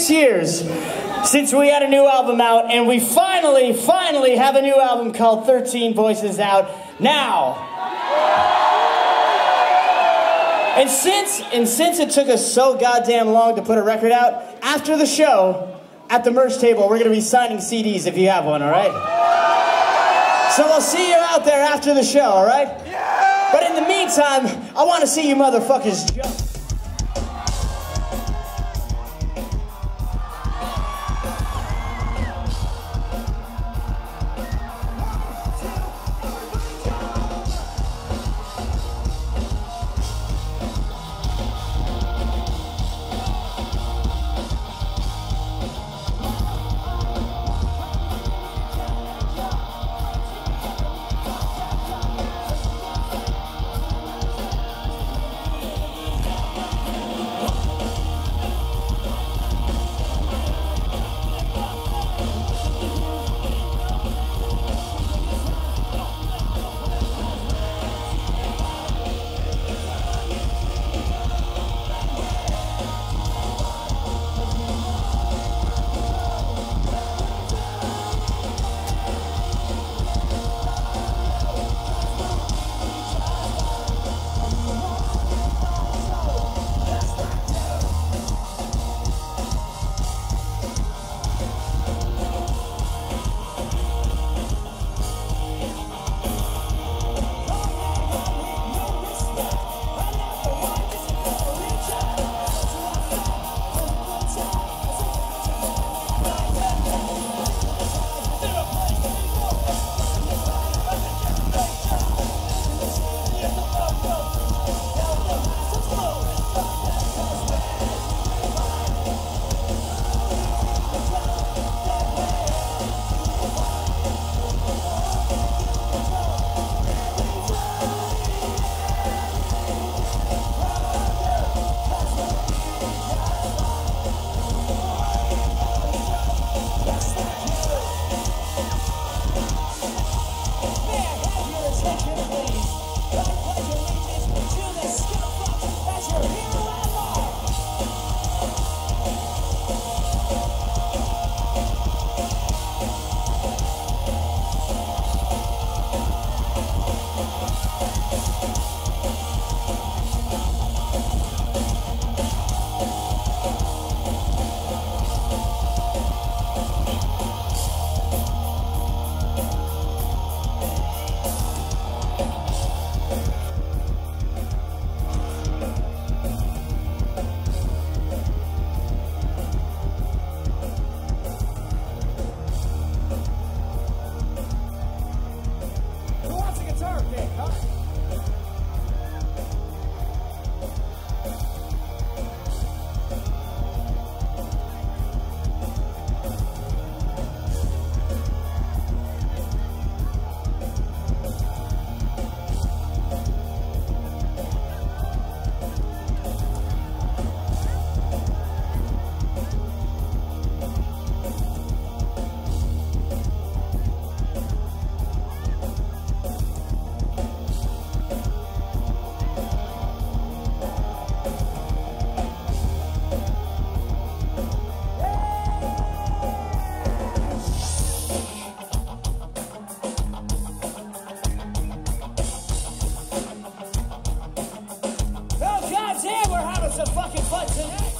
six years since we had a new album out, and we finally, finally have a new album called 13 Voices out now. And since, and since it took us so goddamn long to put a record out, after the show, at the merch table, we're gonna be signing CDs if you have one, all right? So we'll see you out there after the show, all right? But in the meantime, I wanna see you motherfuckers jump. Thank. It's a fucking fight tonight.